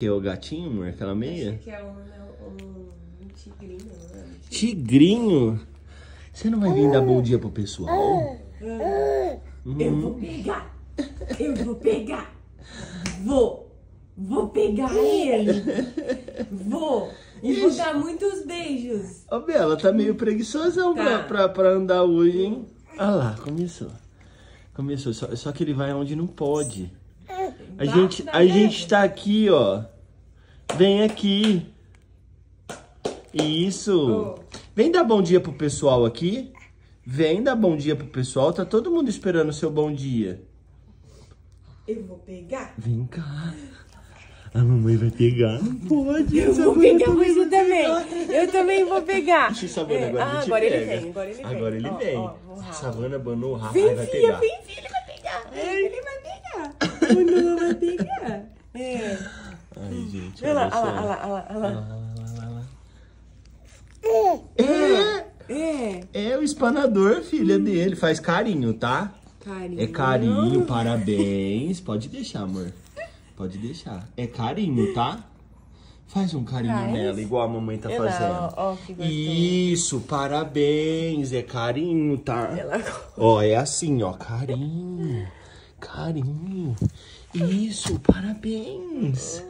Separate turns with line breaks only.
Que é o gatinho, amor? Aquela meia?
Acho que é um, um, um tigrinho, né?
Tigrinho? Você não vai vir dar bom dia pro pessoal?
Eu vou pegar. Eu vou pegar. Vou. Vou pegar ele. Vou. E vou dar muitos beijos.
Ô, Bela, tá meio preguiçosão
Tá.
pra, pra, pra andar hoje, hein? Ah lá, começou. Começou, só, só que ele vai onde não pode. A gente, a gente tá aqui, ó. Vem aqui. Isso.
Oh.
Vem dar bom dia pro pessoal aqui. Vem dar bom dia pro pessoal. Tá todo mundo esperando o seu bom dia.
Eu vou pegar.
Vem cá. A mamãe vai pegar. Não pode.
Eu vou pegar você também. Eu também vou pegar.
Ixi, Savana,
É,
agora
ah, agora ele vem, agora ele vem.
Agora ele vem.
ó, o.
Savana abanou o rabo.
Vem, filha,
pegar.
vem, filha, vai pegar. Ele vai pegar. O Noah vai pegar. É.
Gente.
Olha lá,
olha
lá, olha lá, olha lá.
Olha lá, olha lá, olha lá. É,
É.
é o espanador, filha dele. Faz carinho, tá?
Carinho.
É carinho, parabéns. Pode deixar, amor. Pode deixar. É carinho, tá? Faz um carinho
Faz.
nela, igual a mamãe tá
lá,
fazendo.
ó, ó.
Isso, parabéns. É carinho, tá?
Ela-
Ó, é assim, ó. Carinho. Carinho. Isso, parabéns.